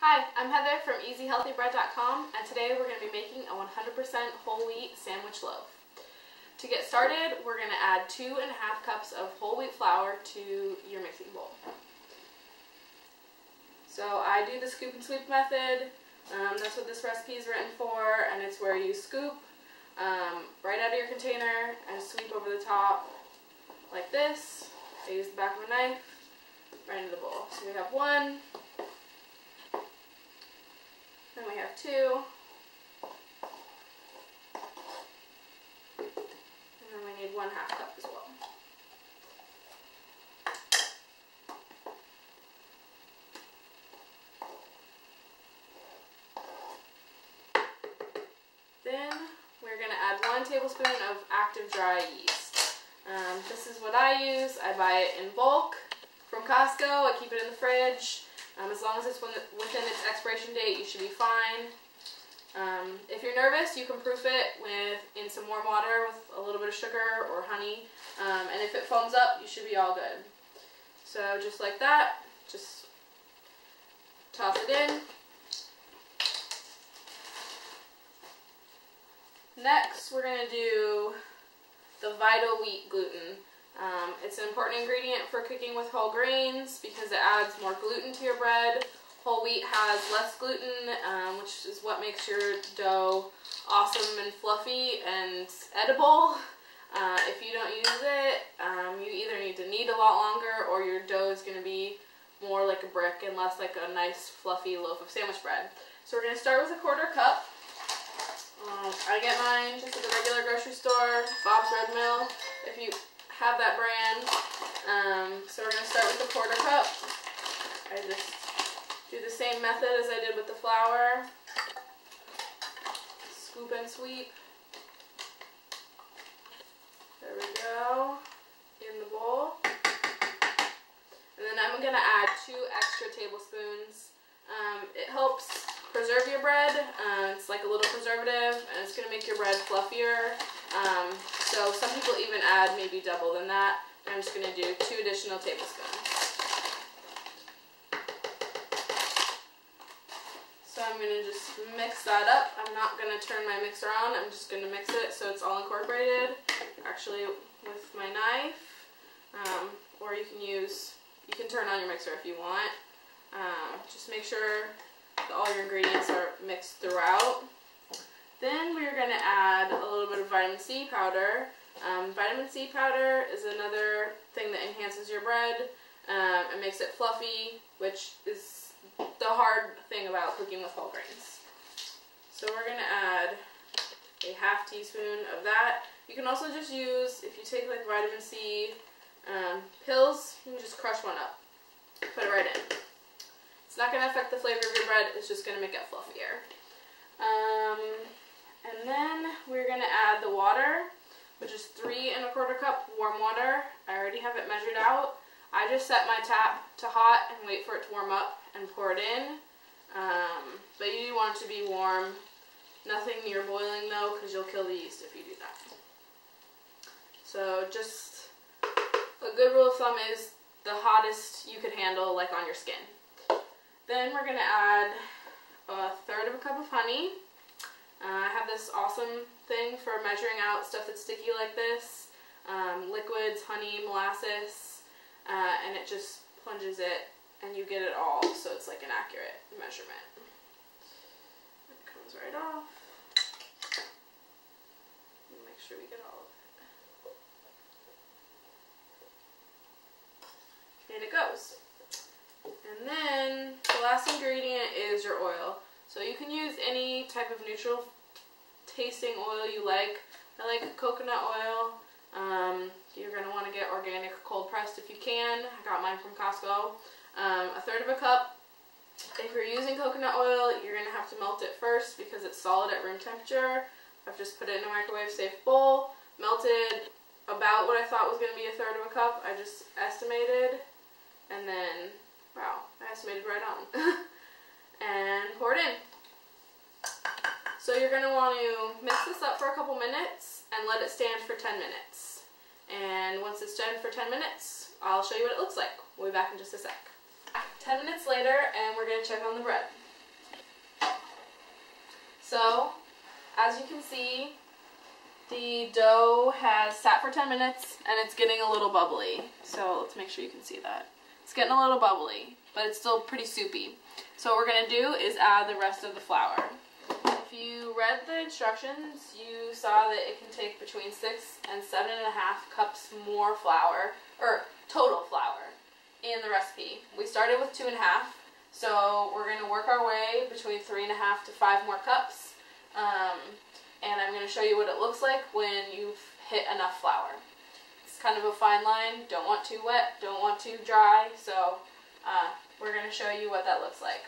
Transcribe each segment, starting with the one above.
Hi, I'm Heather from EasyHealthyBread.com and today we're going to be making a 100% whole wheat sandwich loaf. To get started, we're going to add two and a half cups of whole wheat flour to your mixing bowl. So I do the scoop and sweep method. Um, that's what this recipe is written for and it's where you scoop um, right out of your container and sweep over the top like this. I use the back of a knife right into the bowl. So we have one, then we have two, and then we need one half cup as well. Then we're going to add one tablespoon of active dry yeast. Um, this is what I use. I buy it in bulk from Costco. I keep it in the fridge. Um, as long as it's within its expiration date, you should be fine. Um, if you're nervous, you can proof it with in some warm water with a little bit of sugar or honey. Um, and if it foams up, you should be all good. So just like that, just toss it in. Next, we're going to do the Vital Wheat Gluten. Um, it's an important ingredient for cooking with whole grains because it adds more gluten to your bread. Whole wheat has less gluten, um, which is what makes your dough awesome and fluffy and edible. Uh, if you don't use it, um, you either need to knead a lot longer or your dough is going to be more like a brick and less like a nice fluffy loaf of sandwich bread. So we're going to start with a quarter cup. Um, I get mine just at the regular grocery store, Bob's Red Mill. If you have that brand. Um, so we're going to start with the quarter cup. I just do the same method as I did with the flour. Scoop and sweep. There we go. In the bowl. And then I'm going to add two extra tablespoons. Um, it helps preserve your bread. Uh, it's like a little preservative and it's going to make your bread fluffier. Um, so some people even add maybe double than that. I'm just going to do two additional tablespoons. So I'm going to just mix that up. I'm not going to turn my mixer on. I'm just going to mix it so it's all incorporated. Actually with my knife. Um, or you can use, you can turn on your mixer if you want. Um, just make sure that all your ingredients are mixed throughout. Then we're going to add a little bit of vitamin C powder. Um, vitamin C powder is another thing that enhances your bread. Um, it makes it fluffy, which is the hard thing about cooking with whole grains. So we're going to add a half teaspoon of that. You can also just use, if you take like vitamin C um, pills, you can just crush one up. Put it right in. It's not going to affect the flavor of your bread, it's just going to make it fluffier. Um, and then we're going to add the water, which is three and a quarter cup warm water. I already have it measured out. I just set my tap to hot and wait for it to warm up and pour it in. Um, but you do want it to be warm. Nothing near boiling though, because you'll kill the yeast if you do that. So just a good rule of thumb is the hottest you could handle like on your skin. Then we're going to add a third of a cup of honey. Uh, I have this awesome thing for measuring out stuff that's sticky like this. Um, liquids, honey, molasses, uh, and it just plunges it and you get it all so it's like an accurate measurement. It comes right off. Make sure we get all of it. And it goes. And then the last ingredient is your oil. So you can use any type of neutral tasting oil you like. I like coconut oil. Um, you're going to want to get organic cold pressed if you can. I got mine from Costco. Um, a third of a cup. If you're using coconut oil, you're going to have to melt it first because it's solid at room temperature. I've just put it in a microwave safe bowl, melted about what I thought was going to be a third of a cup. I just estimated and then, wow, I estimated right on. and pour it in. So you're going to want to mix this up for a couple minutes and let it stand for 10 minutes. And once it's done for 10 minutes, I'll show you what it looks like. We'll be back in just a sec. 10 minutes later and we're going to check on the bread. So, as you can see, the dough has sat for 10 minutes and it's getting a little bubbly. So let's make sure you can see that. It's getting a little bubbly, but it's still pretty soupy. So what we're going to do is add the rest of the flour. If you read the instructions, you saw that it can take between 6 and 7.5 cups more flour, or total flour, in the recipe. We started with 2.5, so we're going to work our way between 3.5 to 5 more cups. Um, and I'm going to show you what it looks like when you've hit enough flour. It's kind of a fine line. Don't want too wet, don't want too dry, so uh, we're going to show you what that looks like.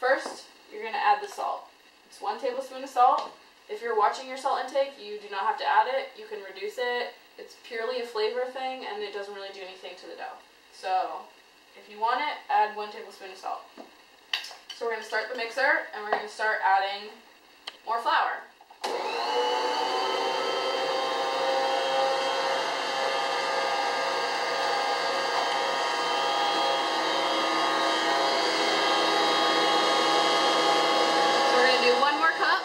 First, you're going to add the salt. It's one tablespoon of salt. If you're watching your salt intake, you do not have to add it. You can reduce it. It's purely a flavor thing, and it doesn't really do anything to the dough. So, if you want it, add one tablespoon of salt. So we're going to start the mixer, and we're going to start adding more flour. So we're going to do one more cup.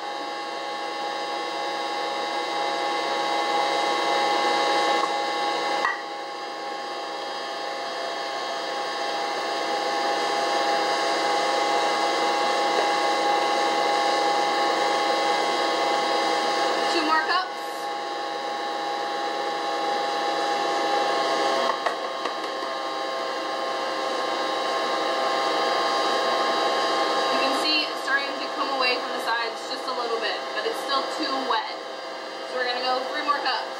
Two more cups. You can see it's starting to come away from the sides just a little bit, but it's still too wet. So we're gonna go three more cups.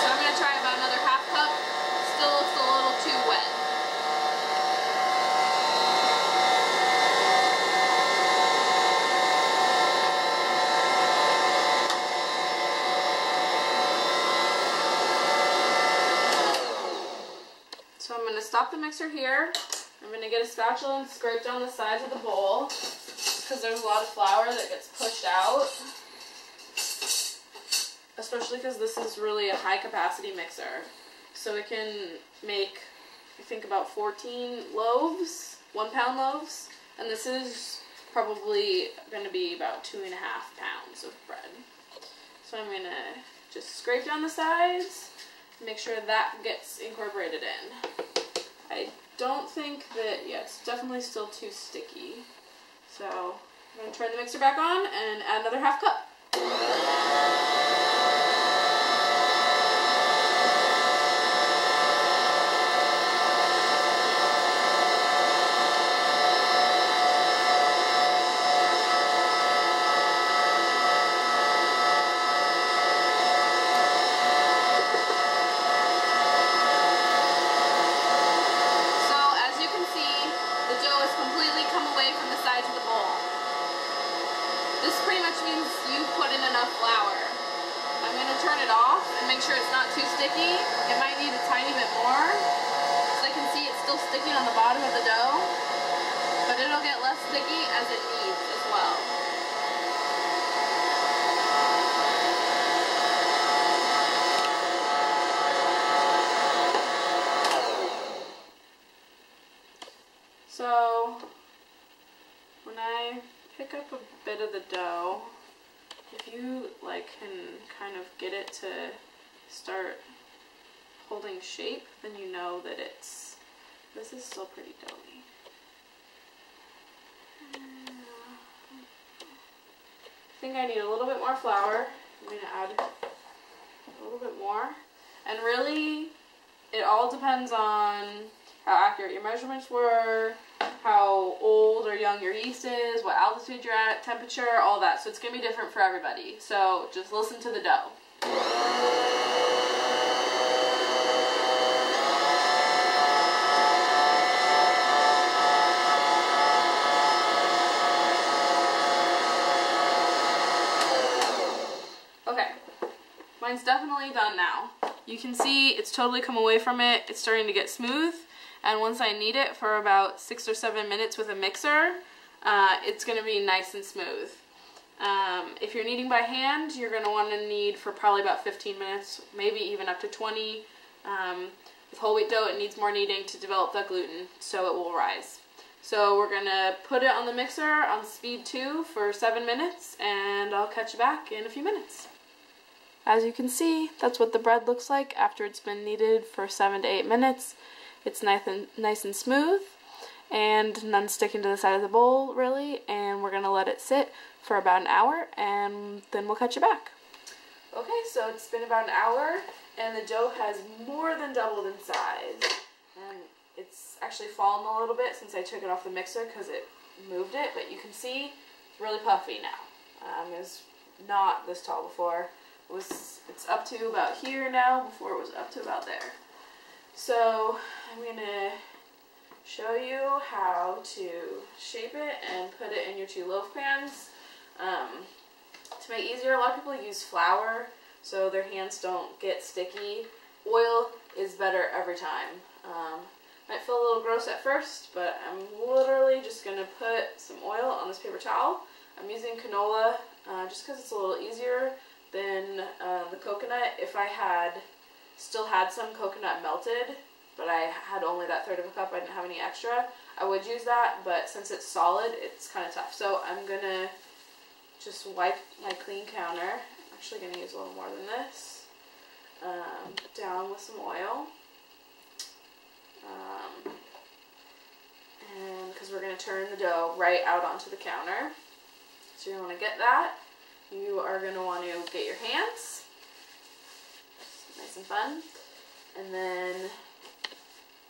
So I'm gonna try about another half cup. Still looks a little too wet. So I'm gonna stop the mixer here. I'm gonna get a spatula and scrape down the sides of the bowl because there's a lot of flour that gets pushed out especially because this is really a high capacity mixer. So it can make, I think, about 14 loaves, one pound loaves, and this is probably going to be about two and a half pounds of bread. So I'm going to just scrape down the sides, make sure that gets incorporated in. I don't think that, yeah, it's definitely still too sticky. So I'm going to turn the mixer back on and add another half cup. So as you can see, the dough has completely come away from the sides of the bowl. This pretty much means you put in enough flour. I'm going to turn it off and make sure it's not too sticky. It might need a tiny bit more. As I can see, it's still sticking on the bottom of the dough, but it'll get less sticky as it kneads as well. So when I pick up a bit of the dough, if you like can kind of get it to start holding shape, then you know that it's this is still pretty doughy. I think I need a little bit more flour. I'm going to add a little bit more. And really, it all depends on how accurate your measurements were, how old or young your yeast is, what altitude you're at, temperature, all that. So it's going to be different for everybody. So just listen to the dough. Okay, mine's definitely done now. you can see it's totally come away from it. It's starting to get smooth. And once I knead it for about six or seven minutes with a mixer, uh, it's going to be nice and smooth. Um, if you're kneading by hand, you're going to want to knead for probably about 15 minutes, maybe even up to 20. Um, with whole wheat dough, it needs more kneading to develop the gluten, so it will rise. So we're going to put it on the mixer on speed 2 for 7 minutes, and I'll catch you back in a few minutes. As you can see, that's what the bread looks like after it's been kneaded for 7 to 8 minutes. It's nice and, nice and smooth, and none sticking to the side of the bowl, really, and we're going to let it sit for about an hour, and then we'll catch you back. Okay, so it's been about an hour, and the dough has more than doubled in size. And it's actually fallen a little bit since I took it off the mixer because it moved it, but you can see it's really puffy now. Um, it was not this tall before. It was It's up to about here now, before it was up to about there. So I'm going to show you how to shape it and put it in your two loaf pans. Um, to make easier, a lot of people use flour so their hands don't get sticky. Oil is better every time. Um, might feel a little gross at first, but I'm literally just going to put some oil on this paper towel. I'm using canola uh, just because it's a little easier than uh, the coconut. If I had still had some coconut melted, but I had only that third of a cup, I didn't have any extra, I would use that, but since it's solid, it's kind of tough. So I'm going to just wipe my clean counter. I'm actually going to use a little more than this. Um, down with some oil. Um, and because we're going to turn the dough right out onto the counter. So you want to get that. You are going to want to get your hands. Nice and fun. And then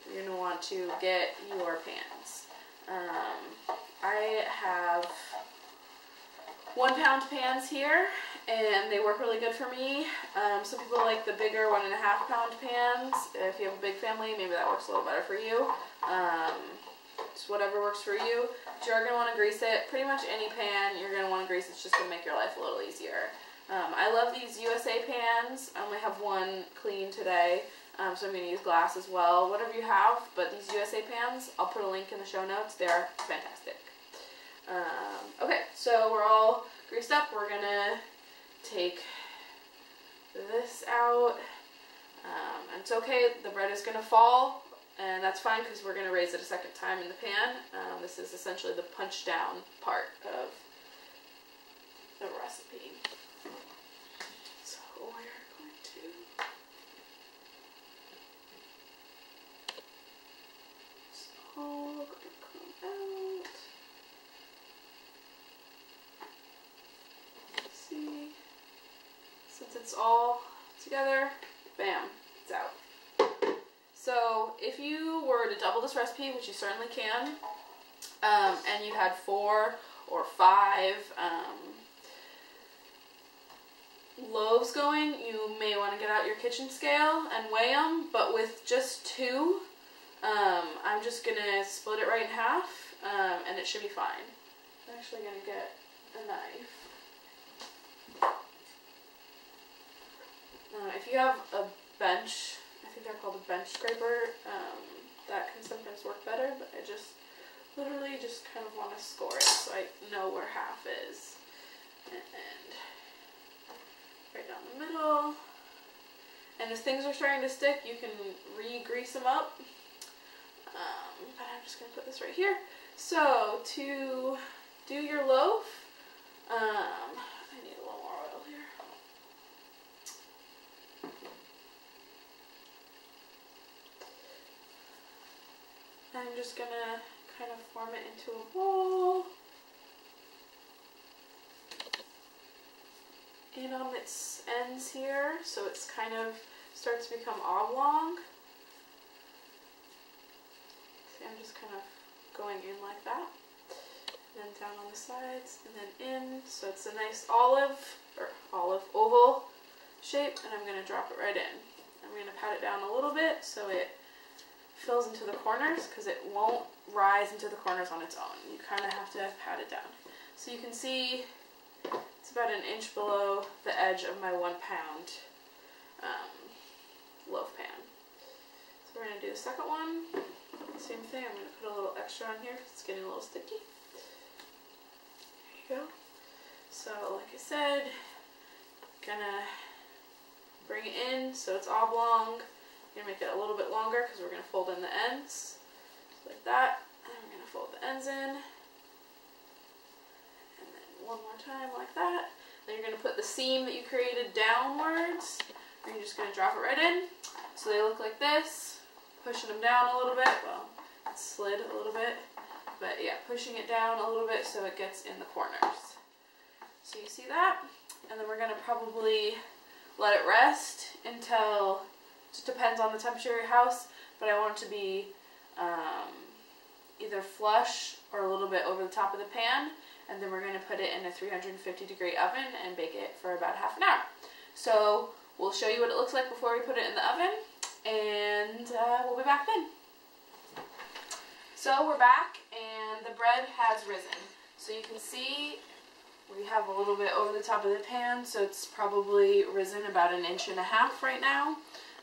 you're going to want to get your pans. Um, I have one pound pans here and they work really good for me. Um, some people like the bigger one and a half pound pans. If you have a big family, maybe that works a little better for you. Um, whatever works for you. But you're going to want to grease it. Pretty much any pan you're going to want to grease. It's just going to make your life a little easier. Um, I love these USA pans. I only have one clean today. Um, so I'm going to use glass as well. Whatever you have, but these USA pans, I'll put a link in the show notes. They're fantastic. Um, okay, so we're all greased up. We're going to take this out. Um, and it's okay, the bread is going to fall, and that's fine because we're going to raise it a second time in the pan. Um, this is essentially the punch down part of the recipe. So we're going to all come out. see, since it's all together, bam, it's out. So if you were to double this recipe, which you certainly can, um, and you had four or five um, loaves going, you may want to get out your kitchen scale and weigh them, but with just two, um, I'm just going to split it right in half, um, and it should be fine. I'm actually going to get a knife. Uh, if you have a bench, I think they're called a bench scraper, um, that can sometimes work better, but I just literally just kind of want to score it so I know where half is. And, right down the middle. And as things are starting to stick, you can re-grease them up. Um, but I'm just going to put this right here. So to do your loaf, um, I'm just gonna kind of form it into a ball. And on its ends here, so it's kind of starts to become oblong. See, I'm just kind of going in like that. And then down on the sides, and then in. So it's a nice olive, or olive oval shape, and I'm going to drop it right in. I'm going to pat it down a little bit so it fills into the corners because it won't rise into the corners on its own. You kind of have to pat it down. So you can see it's about an inch below the edge of my one pound um, loaf pan. So we're going to do the second one. Same thing, I'm going to put a little extra on here because it's getting a little sticky. There you go. So like I said, gonna bring it in so it's oblong. Gonna make it a little bit longer because we're gonna fold in the ends. like that. And we're gonna fold the ends in. And then one more time like that. Then you're gonna put the seam that you created downwards. And you're just gonna drop it right in. So they look like this. Pushing them down a little bit. Well, it slid a little bit. But yeah, pushing it down a little bit so it gets in the corners. So you see that? And then we're gonna probably let it rest until, just depends on the temperature of your house, but I want it to be um, either flush or a little bit over the top of the pan. And then we're gonna put it in a 350 degree oven and bake it for about half an hour. So we'll show you what it looks like before we put it in the oven and uh, we'll be back then. So we're back and the bread has risen. So you can see we have a little bit over the top of the pan, so it's probably risen about an inch and a half right now.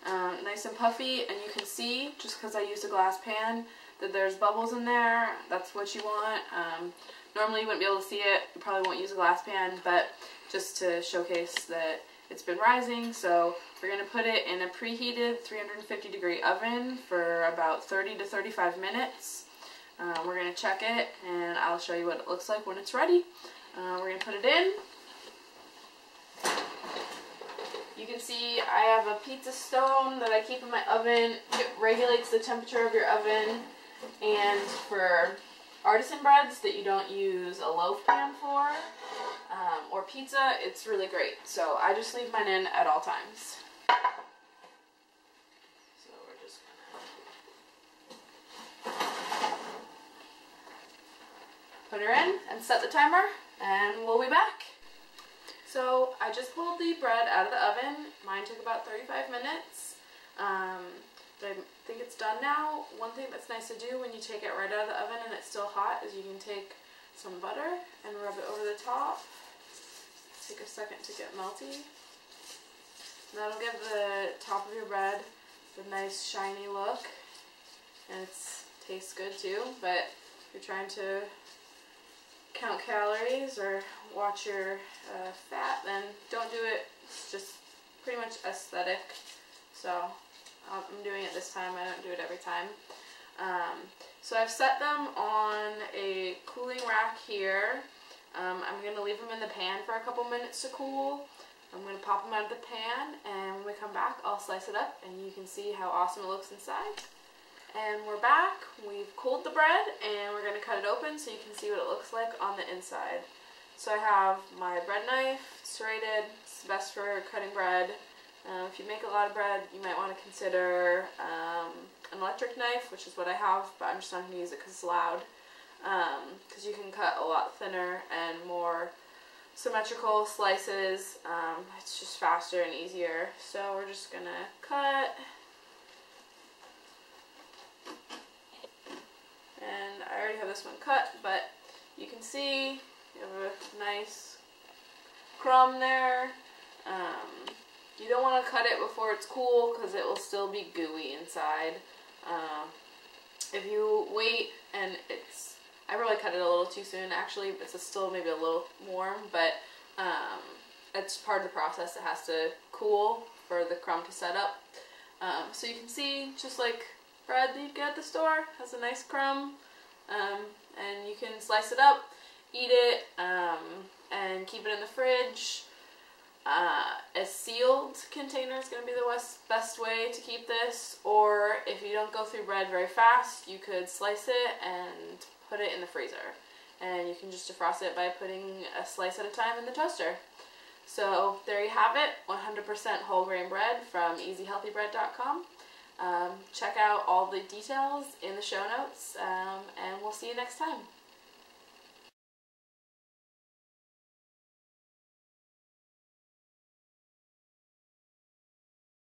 Um, nice and puffy, and you can see, just because I used a glass pan, that there's bubbles in there. That's what you want. Um, normally you wouldn't be able to see it. You probably won't use a glass pan, but just to showcase that it's been rising. So we're going to put it in a preheated 350 degree oven for about 30 to 35 minutes. Uh, we're going to check it, and I'll show you what it looks like when it's ready. Uh, we're going to put it in. You can see I have a pizza stone that I keep in my oven. It regulates the temperature of your oven. And for artisan breads that you don't use a loaf pan for, um, or pizza, it's really great. So I just leave mine in at all times. Put her in and set the timer and we'll be back. So I just pulled the bread out of the oven. Mine took about 35 minutes. Um, but I think it's done now. One thing that's nice to do when you take it right out of the oven and it's still hot is you can take some butter and rub it over the top. Take a second to get melty. That'll give the top of your bread the nice shiny look. And it tastes good too, but if you're trying to count calories or watch your uh, fat, then don't do it. It's just pretty much aesthetic. So I'm doing it this time. I don't do it every time. Um, so I've set them on a cooling rack here. Um, I'm going to leave them in the pan for a couple minutes to cool. I'm going to pop them out of the pan and when we come back I'll slice it up and you can see how awesome it looks inside. And we're back. We've cooled the bread and we're going to cut it open so you can see what it looks like on the inside. So I have my bread knife, serrated, it's best for cutting bread. Uh, if you make a lot of bread, you might want to consider um, an electric knife, which is what I have, but I'm just not going to use it because it's loud. Because um, you can cut a lot thinner and more symmetrical slices. Um, it's just faster and easier. So we're just going to cut And I already have this one cut, but you can see you have a nice crumb there. Um, you don't want to cut it before it's cool because it will still be gooey inside. Um, if you wait and it's, I probably cut it a little too soon actually, it's still maybe a little warm, but um, it's part of the process. It has to cool for the crumb to set up. Um, so you can see, just like bread that you get at the store. Has a nice crumb. Um, and you can slice it up, eat it, um, and keep it in the fridge. Uh, a sealed container is going to be the best way to keep this, or if you don't go through bread very fast, you could slice it and put it in the freezer. And you can just defrost it by putting a slice at a time in the toaster. So there you have it, 100% whole grain bread from easyhealthybread.com. Um, check out all the details in the show notes, um, and we'll see you next time.